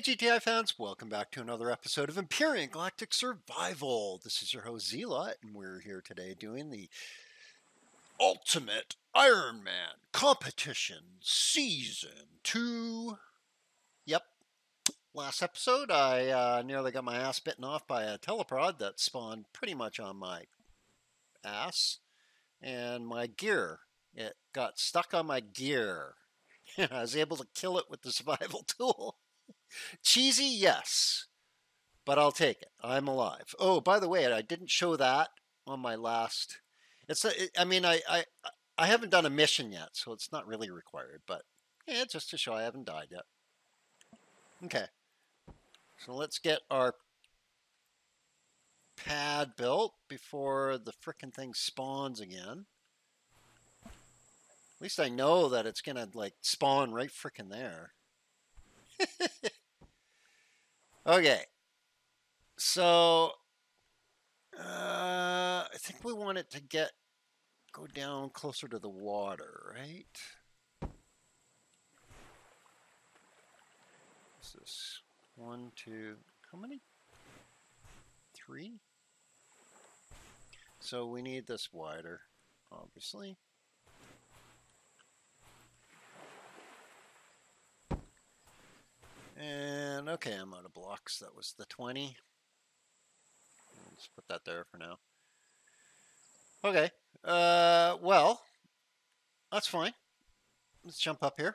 GTI fans, welcome back to another episode of Empyrion Galactic Survival. This is your host Zeellott, and we're here today doing the Ultimate Iron Man Competition Season 2. Yep. Last episode, I uh, nearly got my ass bitten off by a teleprod that spawned pretty much on my ass. And my gear, it got stuck on my gear. and I was able to kill it with the survival tool. Cheesy, yes, but I'll take it. I'm alive. Oh, by the way, I didn't show that on my last. It's. A, I mean, I, I I haven't done a mission yet, so it's not really required. But yeah, just to show I haven't died yet. Okay, so let's get our pad built before the frickin' thing spawns again. At least I know that it's gonna like spawn right frickin' there. okay. So uh, I think we want it to get go down closer to the water, right? This is one, two, how many? Three? So we need this wider, obviously. And okay, I'm out of blocks. That was the 20. Let's put that there for now. Okay. Uh, well, that's fine. Let's jump up here.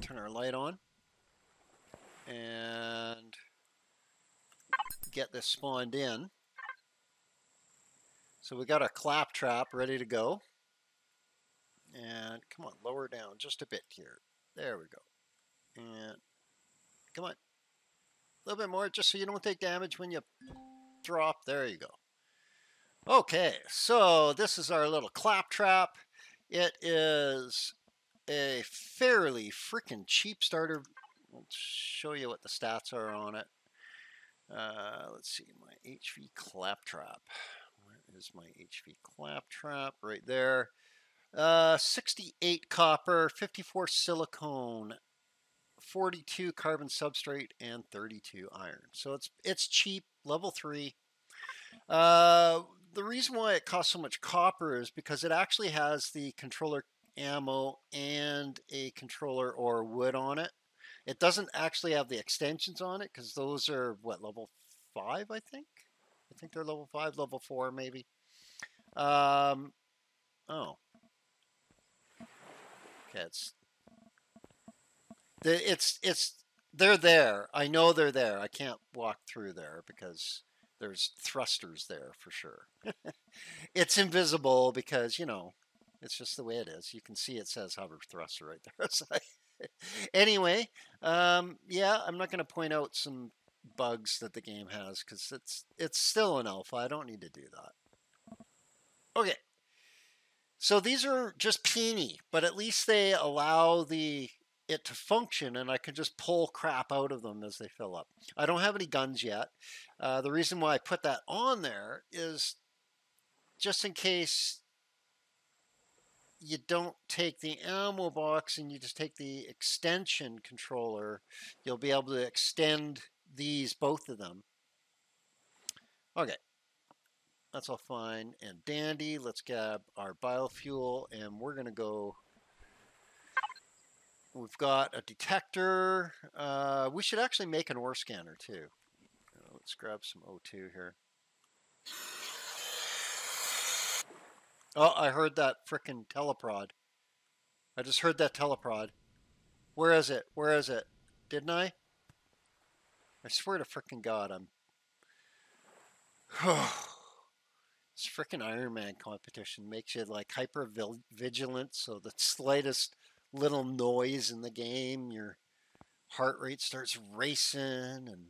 Turn our light on. And get this spawned in. So we got a clap trap ready to go. And come on, lower down just a bit here. There we go. And come on. A little bit more just so you don't take damage when you drop. There you go. Okay, so this is our little clap trap. It is a fairly freaking cheap starter. Let's show you what the stats are on it. Uh, let's see, my HV clap trap. Where is my HV clap trap? Right there. Uh, 68 copper, 54 silicone, 42 carbon substrate and 32 iron. So it's it's cheap, level 3. Uh, the reason why it costs so much copper is because it actually has the controller ammo and a controller or wood on it. It doesn't actually have the extensions on it because those are what level 5 I think. I think they're level 5, level 4 maybe. Um, oh. Okay, it's it's it's they're there. I know they're there. I can't walk through there because there's thrusters there for sure. it's invisible because you know it's just the way it is. You can see it says hover thruster right there. Anyway, um, yeah, I'm not going to point out some bugs that the game has because it's it's still an alpha. I don't need to do that. Okay. So these are just peeny, but at least they allow the it to function and I can just pull crap out of them as they fill up. I don't have any guns yet. Uh, the reason why I put that on there is just in case you don't take the ammo box and you just take the extension controller, you'll be able to extend these, both of them. Okay, that's all fine and dandy. Let's grab our biofuel and we're going to go We've got a detector. Uh, we should actually make an ore scanner too. Uh, let's grab some O2 here. Oh, I heard that frickin' teleprod. I just heard that teleprod. Where is it? Where is it? Didn't I? I swear to frickin' God, I'm... this frickin' Iron Man competition makes you like hyper vigilant, so the slightest little noise in the game, your heart rate starts racing and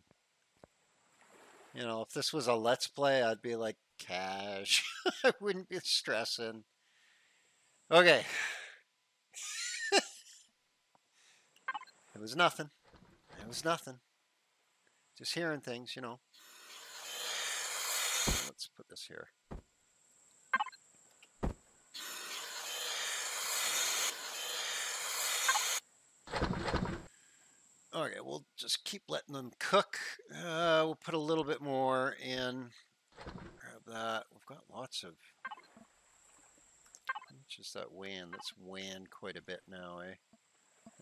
you know, if this was a let's play, I'd be like cash. I wouldn't be stressing. Okay. it was nothing. It was nothing. Just hearing things, you know. Let's put this here. Okay, we'll just keep letting them cook. Uh, we'll put a little bit more in. Grab that. We've got lots of. Just that weighing. That's WAN quite a bit now, eh?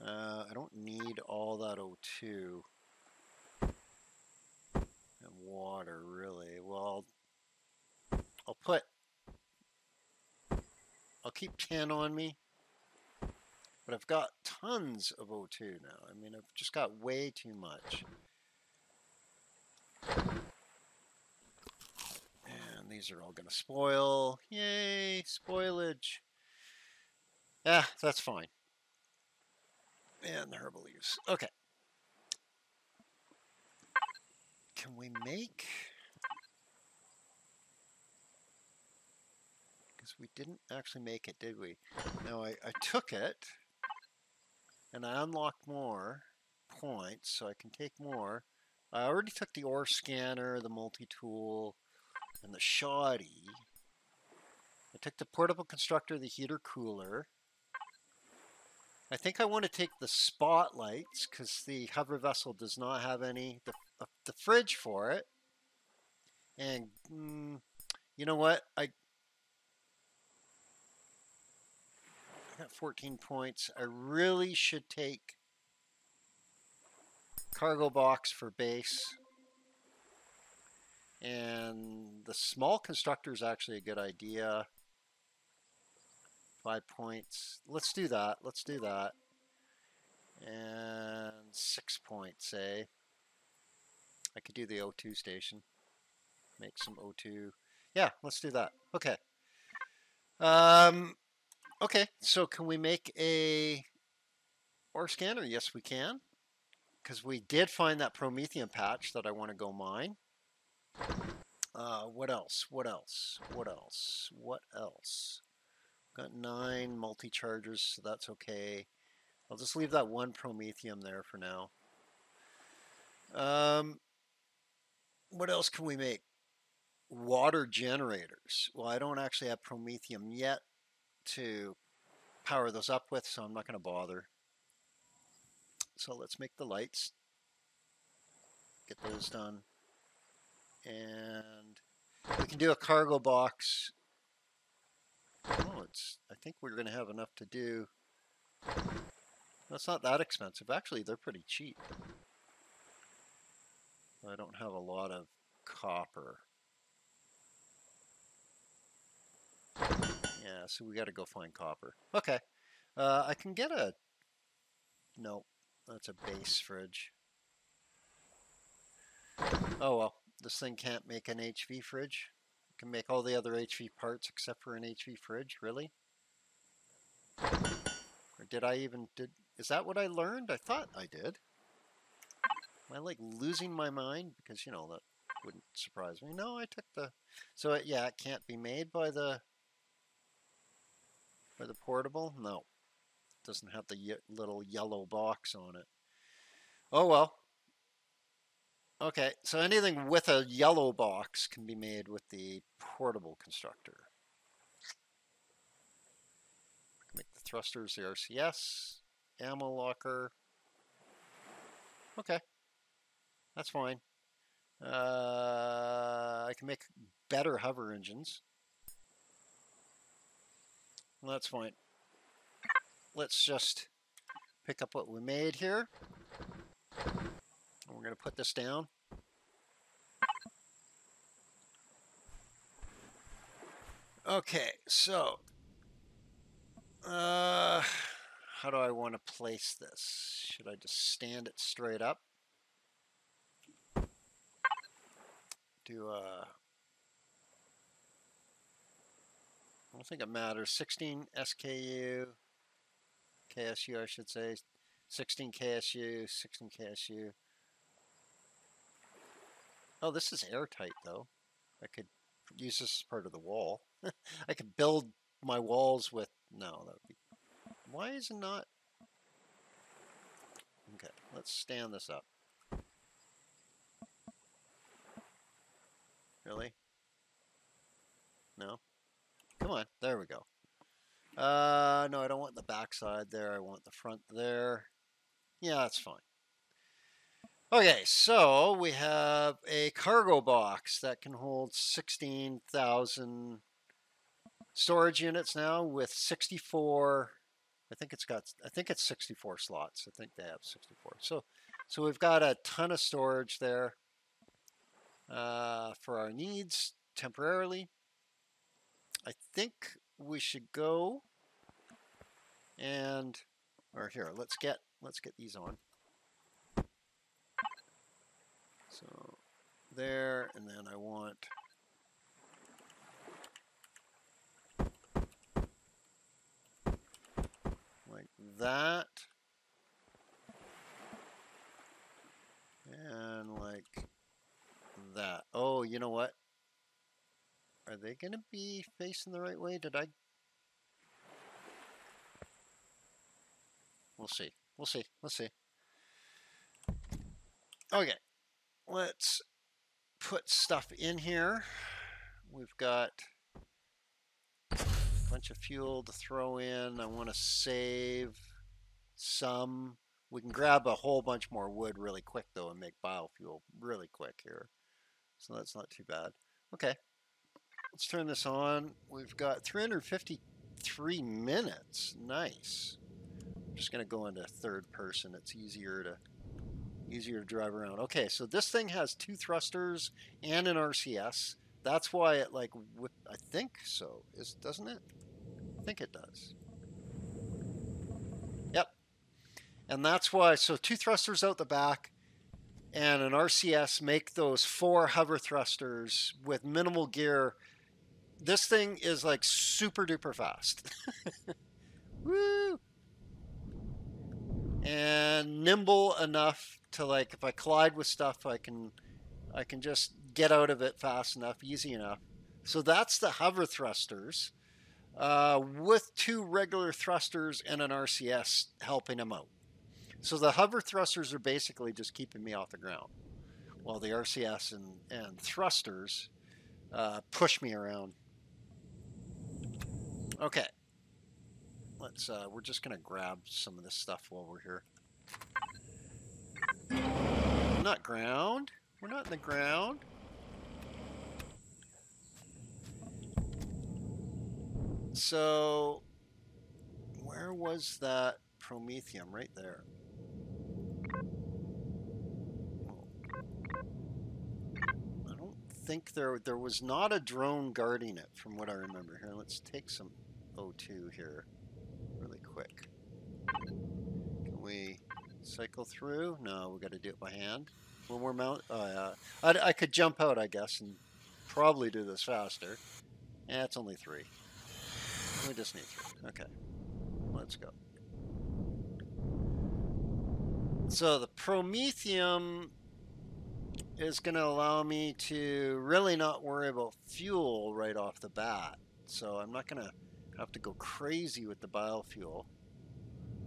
Uh, I don't need all that O2 and water, really. Well, I'll, I'll put. I'll keep 10 on me. But I've got tons of O2 now. I mean, I've just got way too much. And these are all going to spoil. Yay, spoilage. Yeah, that's fine. And the herbal use. Okay. Can we make... Because we didn't actually make it, did we? No, I, I took it and I unlock more points so I can take more. I already took the ore scanner, the multi-tool, and the shoddy. I took the portable constructor, the heater cooler. I think I want to take the spotlights because the hover vessel does not have any, the, uh, the fridge for it. And mm, you know what? I 14 points. I really should take cargo box for base. And the small constructor is actually a good idea. Five points. Let's do that. Let's do that. And six points, eh? I could do the O2 station. Make some O2. Yeah, let's do that. Okay. Um, Okay, so can we make a ore scanner? Yes, we can. Because we did find that promethium patch that I want to go mine. Uh, what else? What else? What else? What else? Got nine multi-chargers, so that's okay. I'll just leave that one promethium there for now. Um, what else can we make? Water generators. Well, I don't actually have promethium yet, to power those up with, so I'm not going to bother. So let's make the lights. Get those done. And we can do a cargo box. Oh, it's. I think we're going to have enough to do. That's not that expensive. Actually, they're pretty cheap. I don't have a lot of copper. Yeah, so we got to go find copper. Okay. Uh, I can get a... No, that's a base fridge. Oh well, this thing can't make an HV fridge. It can make all the other HV parts except for an HV fridge, really? Or did I even... did? Is that what I learned? I thought I did. Am I like losing my mind? Because, you know, that wouldn't surprise me. No, I took the... So, it, yeah, it can't be made by the for the portable? No. Doesn't have the ye little yellow box on it. Oh well. Okay, so anything with a yellow box can be made with the portable constructor. Make the thrusters the RCS, ammo locker. Okay, that's fine. Uh, I can make better hover engines. Well, that's fine. Let's just pick up what we made here. we're going to put this down. Okay, so uh, how do I want to place this? Should I just stand it straight up? Do a uh, I don't think it matters. 16 SKU, KSU I should say, 16 KSU, 16 KSU. Oh, this is airtight though. I could use this as part of the wall. I could build my walls with, no, that would be, why is it not? Okay, let's stand this up. Really? No? Come on, there we go. Uh, no, I don't want the back side there. I want the front there. Yeah, that's fine. Okay, so we have a cargo box that can hold 16,000 storage units now with 64 I think it's got I think it's 64 slots. I think they have 64. So so we've got a ton of storage there uh, for our needs temporarily. I think we should go and or here let's get let's get these on. So there and then I want like that. And like that. Oh, you know what? Are they going to be facing the right way? Did I? We'll see. We'll see. We'll see. Okay. Let's put stuff in here. We've got a bunch of fuel to throw in. I want to save some. We can grab a whole bunch more wood really quick though and make biofuel really quick here. So that's not too bad. Okay, let's turn this on. We've got 353 minutes. Nice. I'm just gonna go into third person. It's easier to easier to drive around. Okay, so this thing has two thrusters and an RCS. That's why it like I think so. Is doesn't it? I think it does. Yep. And that's why, so two thrusters out the back and an RCS make those four hover thrusters with minimal gear. This thing is like super duper fast. Woo! And nimble enough to like, if I collide with stuff, I can, I can just get out of it fast enough, easy enough. So that's the hover thrusters uh, with two regular thrusters and an RCS helping them out. So the hover thrusters are basically just keeping me off the ground, while the RCS and, and thrusters uh, push me around. Okay, let's. Uh, we're just gonna grab some of this stuff while we're here. Not ground. We're not in the ground. So, where was that Promethium? Right there. I don't think there there was not a drone guarding it from what I remember. Here, let's take some O2 here really quick. Can we cycle through? No, we got to do it by hand. One more mount. Uh, yeah. I, I could jump out, I guess, and probably do this faster. Yeah, it's only three. We just need three. Okay. Let's go. So the Promethium is going to allow me to really not worry about fuel right off the bat. So I'm not going to have to go crazy with the biofuel.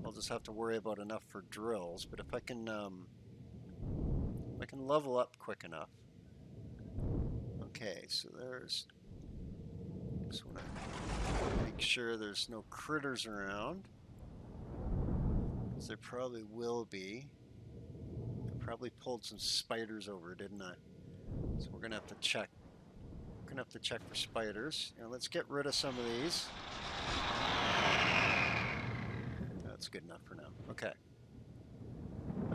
I'll just have to worry about enough for drills. But if I can, um, if I can level up quick enough. Okay, so there's just want to make sure there's no critters around. Because there probably will be. I probably pulled some spiders over, didn't I? So we're going to have to check. Going to to check for spiders. Now let's get rid of some of these. That's good enough for now. Okay.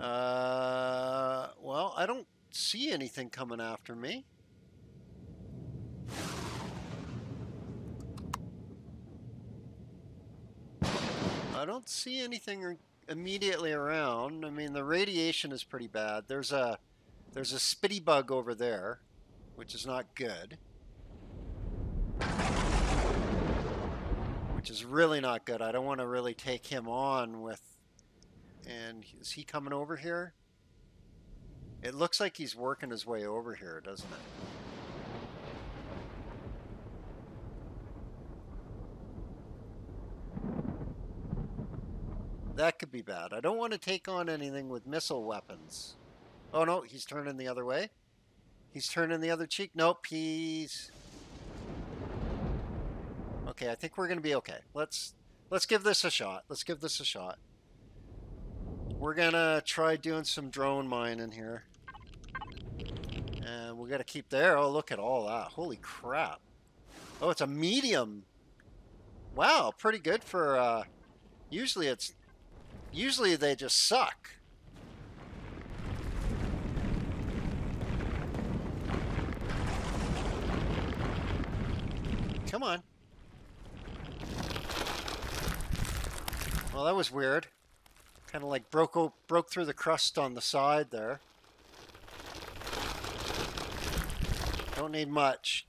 Uh, well, I don't see anything coming after me. I don't see anything immediately around. I mean, the radiation is pretty bad. There's a there's a spitty bug over there, which is not good. Which is really not good. I don't want to really take him on with... And is he coming over here? It looks like he's working his way over here, doesn't it? That could be bad. I don't want to take on anything with missile weapons. Oh no, he's turning the other way. He's turning the other cheek. Nope, he's... Okay, I think we're going to be okay. Let's let's give this a shot. Let's give this a shot. we're gonna try doing some drone mining here. And we gotta keep there. Oh, look at all that. Holy crap. Oh, it's a medium. Wow, pretty good for, uh, usually it's, usually they just suck. Come on. Well, that was weird. Kind of like broke broke through the crust on the side there. Don't need much.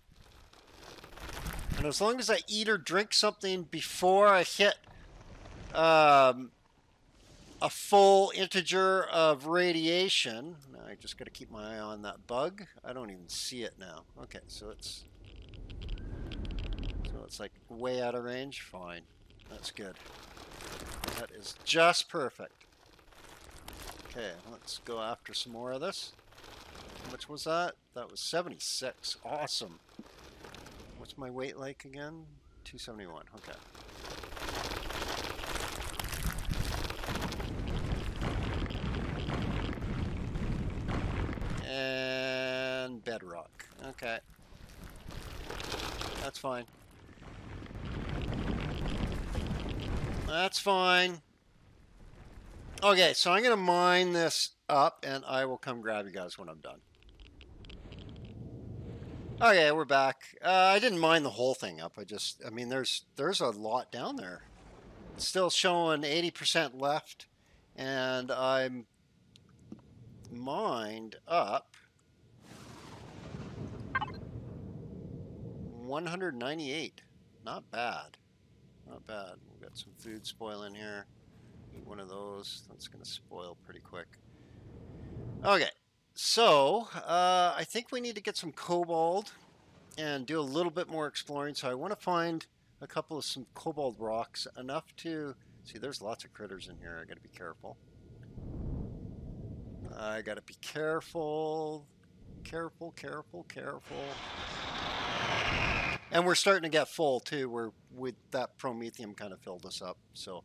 And as long as I eat or drink something before I hit um, a full integer of radiation, I just got to keep my eye on that bug. I don't even see it now. Okay, so it's so it's like way out of range. Fine, that's good. That is just perfect. Okay, let's go after some more of this. How much was that? That was 76. Awesome. What's my weight like again? 271. Okay. And bedrock. Okay. That's fine. That's fine. Okay, so I'm going to mine this up, and I will come grab you guys when I'm done. Okay, we're back. Uh, I didn't mine the whole thing up. I just, I mean, there's there's a lot down there. It's still showing 80% left, and I'm mined up 198. Not bad. Not bad. We've got some food spoiling here. Eat one of those. That's going to spoil pretty quick. Okay. So, uh, I think we need to get some cobalt and do a little bit more exploring. So I want to find a couple of some cobalt rocks, enough to... See, there's lots of critters in here. I got to be careful. I got to be careful. Careful, careful, careful. And we're starting to get full too. We're with that promethium kind of filled us up. So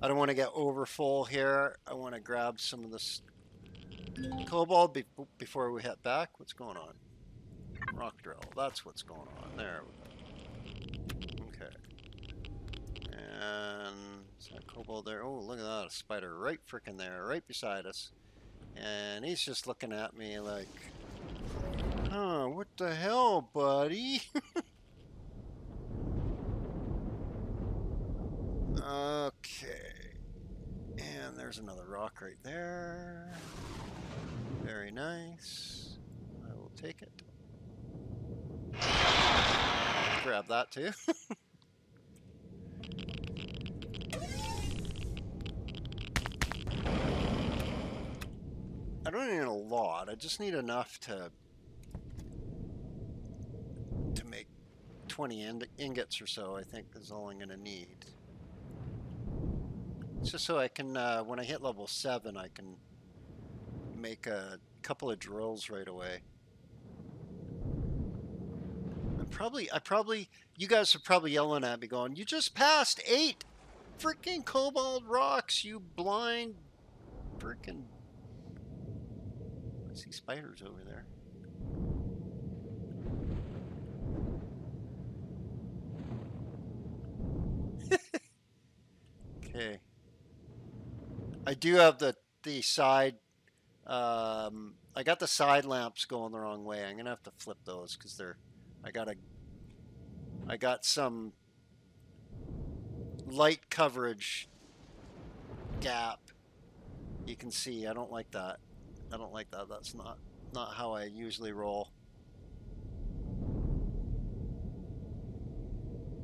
I don't want to get over full here. I want to grab some of this cobalt be before we head back. What's going on? Rock drill. That's what's going on. There Okay. And is that cobalt there? Oh, look at that. A spider right freaking there, right beside us. And he's just looking at me like, huh, what the hell, buddy? Okay. And there's another rock right there. Very nice. I will take it. Grab that too. I don't need a lot. I just need enough to to make 20 ingots or so, I think is all I'm going to need. Just so I can, uh, when I hit level 7, I can make a couple of drills right away. I'm probably, I probably, you guys are probably yelling at me going, you just passed 8 freaking cobalt rocks, you blind freaking... I see spiders over there. okay. I do have the the side. Um, I got the side lamps going the wrong way. I'm gonna have to flip those because they're. I got a. I got some light coverage gap. You can see. I don't like that. I don't like that. That's not not how I usually roll.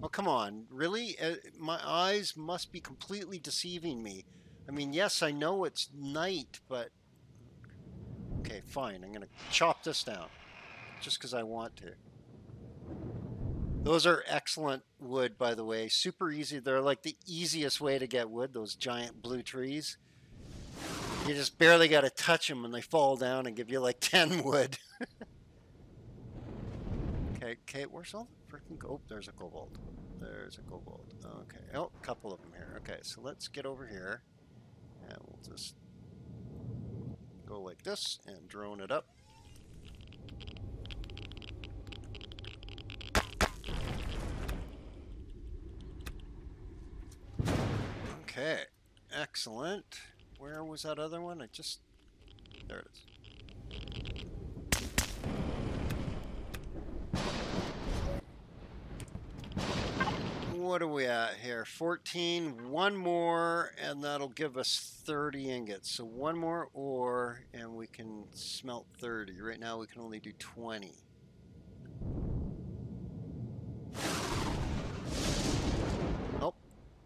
Oh, come on. Really? Uh, my eyes must be completely deceiving me. I mean, yes, I know it's night, but... Okay, fine. I'm going to chop this down. Just because I want to. Those are excellent wood, by the way. Super easy. They're like the easiest way to get wood, those giant blue trees. You just barely got to touch them and they fall down and give you like 10 wood. okay, okay, where's all the freaking... Oh, there's a cobalt. There's a cobalt. Okay, oh, a couple of them here. Okay, so let's get over here just go like this and drone it up. Okay, excellent. Where was that other one? I just... There it is. What are we at here? 14, one more, and that'll give us 30 ingots. So one more ore, and we can smelt 30. Right now we can only do 20. Oh,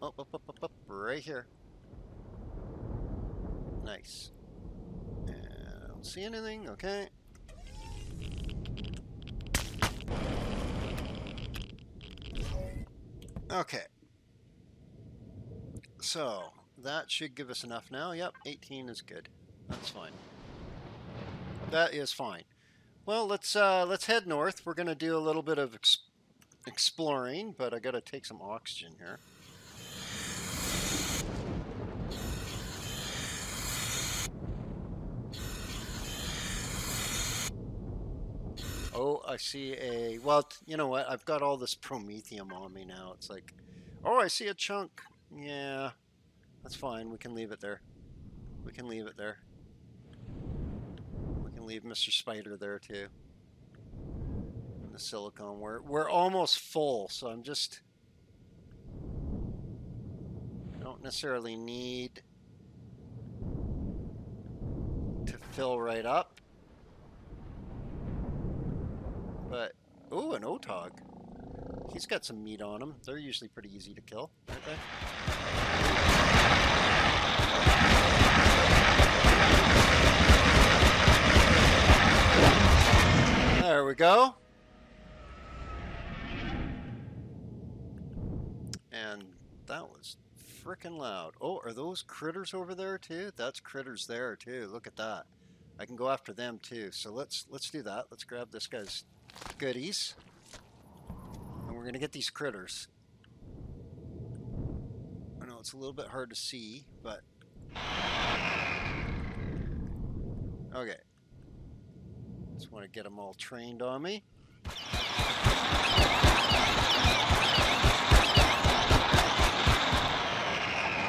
up, up, up, up, up, right here. Nice. And I don't see anything, okay. Okay. So, that should give us enough now. Yep, 18 is good. That's fine. That is fine. Well, let's uh, let's head north. We're going to do a little bit of ex exploring, but I got to take some oxygen here. Oh, I see a... Well, you know what? I've got all this promethium on me now. It's like, oh, I see a chunk. Yeah, that's fine. We can leave it there. We can leave it there. We can leave Mr. Spider there, too. And the silicone. We're, we're almost full, so I'm just... I don't necessarily need to fill right up. But, ooh, an Otog. He's got some meat on him. They're usually pretty easy to kill, aren't they? There we go. And that was freaking loud. Oh, are those critters over there too? That's critters there too. Look at that. I can go after them too. So let's let's do that. Let's grab this guy's goodies. And we're going to get these critters. I know it's a little bit hard to see, but... Okay. Just want to get them all trained on me.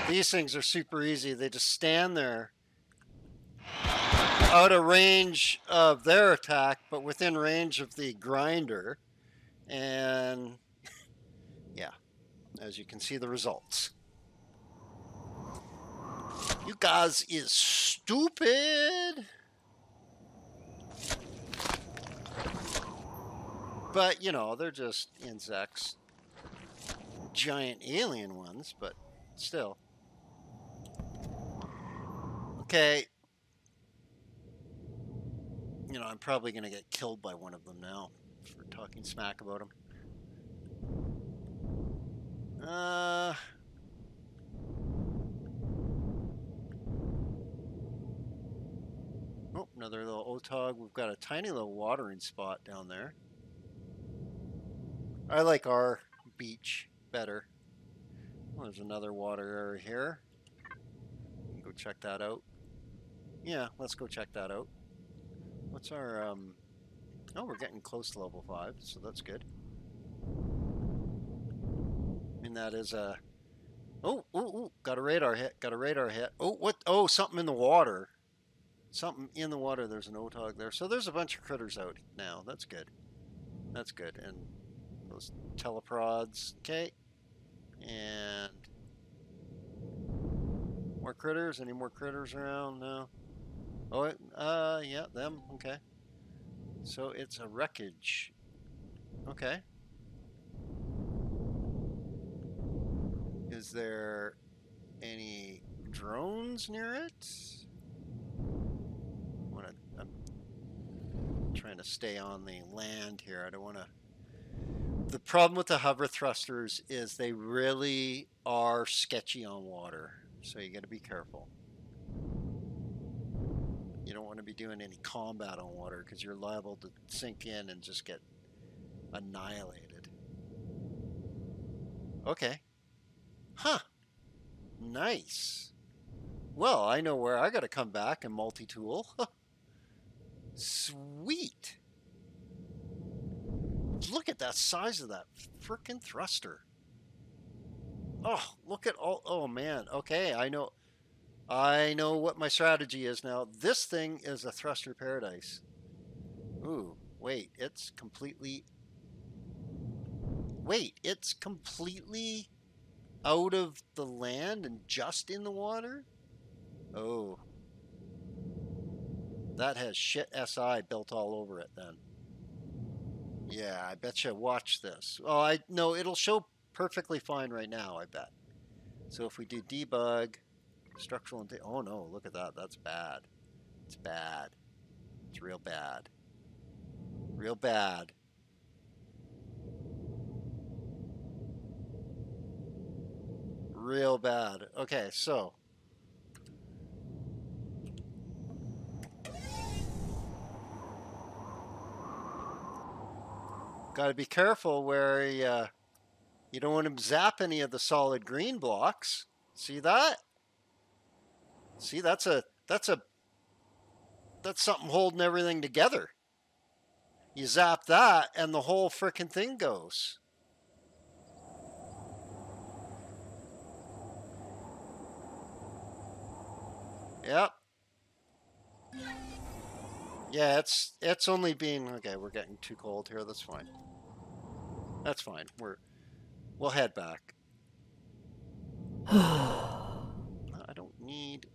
These things are super easy. They just stand there out of range of their attack, but within range of the grinder. And yeah, as you can see the results. You guys is stupid. But, you know, they're just insects. Giant alien ones, but still. Okay, you know, I'm probably going to get killed by one of them now for talking smack about them. Uh... Oh, another little Otog. We've got a tiny little watering spot down there. I like our beach better. Well, there's another water area here. Go check that out. Yeah, let's go check that out. What's our, um... Oh, we're getting close to level 5, so that's good. I mean, that is a... Oh, oh, oh, got a radar hit, got a radar hit. Oh, what? Oh, something in the water. Something in the water, there's an Otog there. So there's a bunch of critters out now. That's good. That's good. And those teleprods. Okay. And... More critters? Any more critters around? No. Oh, it, uh, yeah, them. Okay. So it's a wreckage. Okay. Is there any drones near it? Wanna, I'm trying to stay on the land here. I don't want to. The problem with the hover thrusters is they really are sketchy on water, so you got to be careful you don't want to be doing any combat on water because you're liable to sink in and just get annihilated. Okay. Huh. Nice. Well, I know where I got to come back and multi-tool. Sweet. Look at that size of that freaking thruster. Oh, look at all. Oh man. Okay, I know. I know what my strategy is now. This thing is a thruster paradise. Ooh, wait, it's completely. Wait, it's completely out of the land and just in the water? Oh. That has shit SI built all over it then. Yeah, I bet you watch this. Oh, I no, it'll show perfectly fine right now, I bet. So if we do debug, structural, and oh no, look at that, that's bad. It's bad. It's real bad. Real bad. Real bad. Okay, so Got to be careful where uh, you don't want to zap any of the solid green blocks. See that? See, that's a that's a that's something holding everything together. You zap that, and the whole freaking thing goes. Yep. Yeah, it's it's only being okay. We're getting too cold here. That's fine. That's fine. We're we'll head back. I don't need.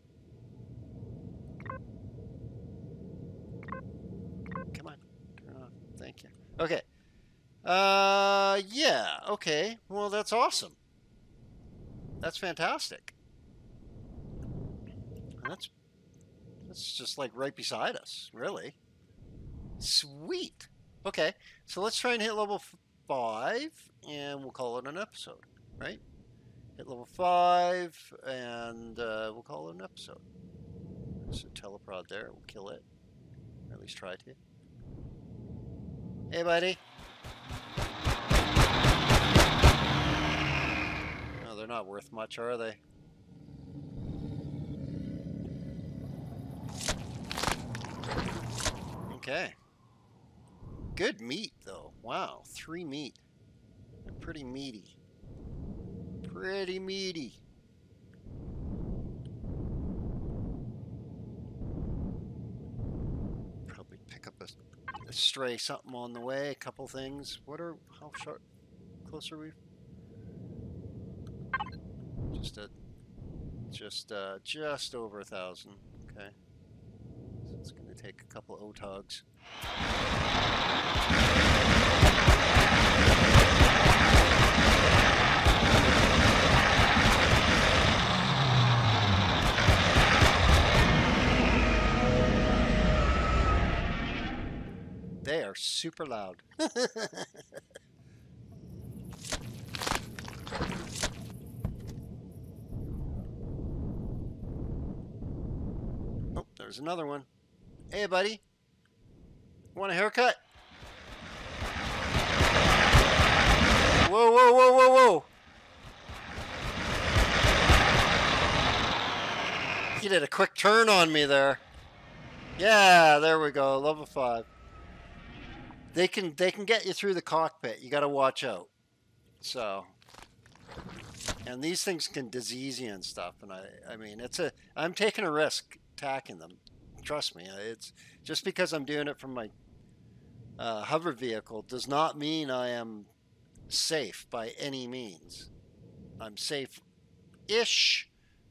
Come on, turn off. Thank you. Okay. Uh, yeah. Okay. Well, that's awesome. That's fantastic. That's that's just like right beside us, really. Sweet. Okay, so let's try and hit level five, and we'll call it an episode, right? Hit level five, and uh, we'll call it an episode. There's a teleprod there. We'll kill it. Or at least try to. Hey, buddy. No, they're not worth much, are they? Okay. Good meat, though. Wow, three meat. pretty meaty. Pretty meaty. Stray something on the way, a couple things. What are, how short, close are we? Just a, just, uh, just over a thousand. Okay So it's going to take a couple OTOGs. Are super loud. oh, there's another one. Hey, buddy. Want a haircut? Whoa, whoa, whoa, whoa, whoa. He did a quick turn on me there. Yeah, there we go. Level five. They can they can get you through the cockpit. You got to watch out. So, and these things can disease you and stuff. And I I mean it's a I'm taking a risk attacking them trust me. It's just because I'm doing it from my uh, hover vehicle does not mean I am safe by any means. I'm safe ish,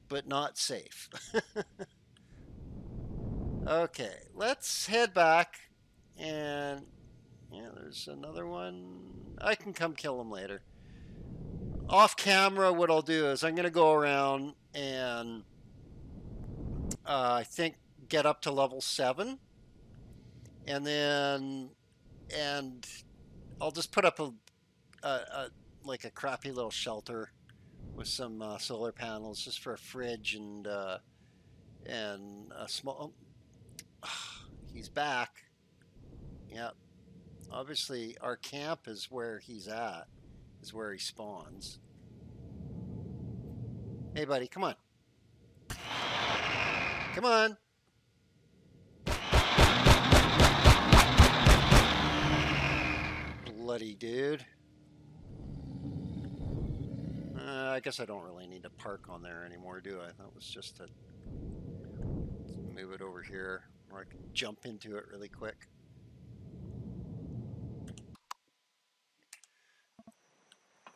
but not safe. okay, let's head back. And yeah, there's another one. I can come kill him later. Off camera, what I'll do is I'm going to go around and uh, I think get up to level seven, and then and I'll just put up a, a, a like a crappy little shelter with some uh, solar panels just for a fridge and uh, and a small. Oh, he's back. Yep. Obviously, our camp is where he's at. Is where he spawns. Hey, buddy, come on. Come on. Bloody dude. Uh, I guess I don't really need to park on there anymore, do I? That was just to move it over here where I can jump into it really quick.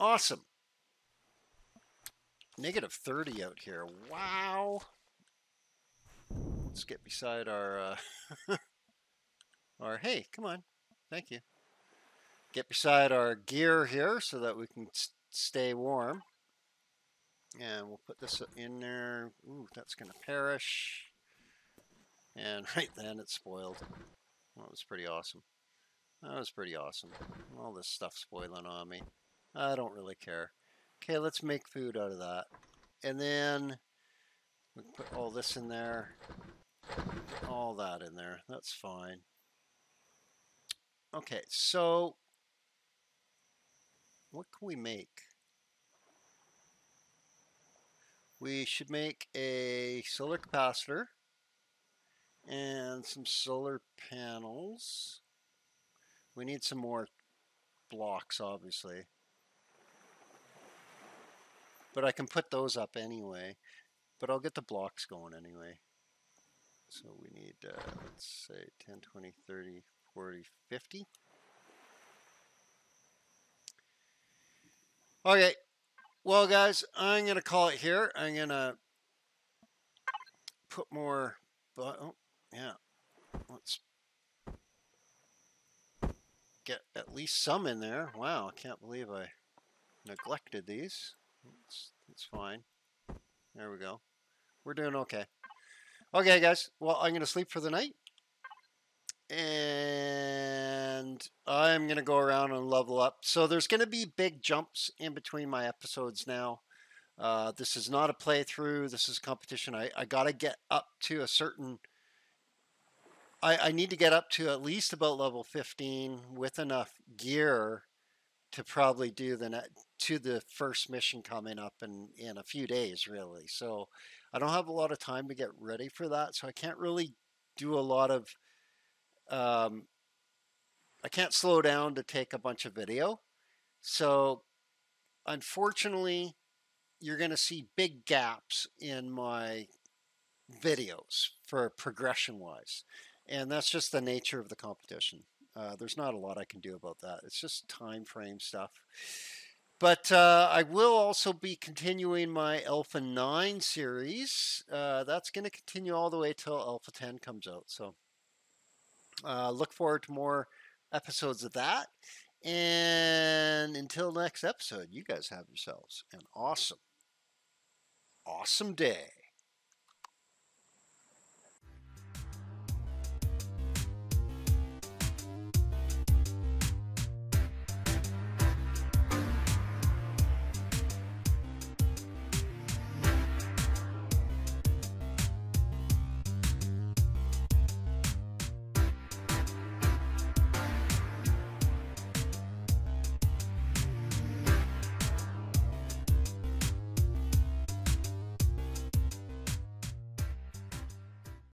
Awesome. Negative 30 out here. Wow. Let's get beside our, uh, our, hey, come on. Thank you. Get beside our gear here so that we can stay warm. And we'll put this in there. Ooh, that's going to perish. And right then it's spoiled. That was pretty awesome. That was pretty awesome. All this stuff spoiling on me. I don't really care. Okay, let's make food out of that. And then we put all this in there. All that in there. That's fine. Okay, so what can we make? We should make a solar capacitor and some solar panels. We need some more blocks, obviously. But I can put those up anyway. But I'll get the blocks going anyway. So we need, uh, let's say 10, 20, 30, 40, 50. Okay. Well, guys, I'm going to call it here. I'm going to put more, but, oh, yeah. Let's get at least some in there. Wow, I can't believe I neglected these. It's, it's fine. There we go. We're doing okay. Okay, guys. Well, I'm going to sleep for the night. And I'm going to go around and level up. So there's going to be big jumps in between my episodes now. Uh, this is not a playthrough. This is competition. I, I got to get up to a certain... I, I need to get up to at least about level 15 with enough gear to probably do the to the first mission coming up in in a few days really. So i don't have a lot of time to get ready for that so i can't really do a lot of um, i can't slow down to take a bunch of video. So unfortunately you're going to see big gaps in my videos for progression wise and that's just the nature of the competition uh, there's not a lot I can do about that. It's just time frame stuff. But uh, I will also be continuing my Alpha 9 series. Uh, that's going to continue all the way till Alpha 10 comes out. So uh, look forward to more episodes of that. And until next episode, you guys have yourselves an awesome, awesome day.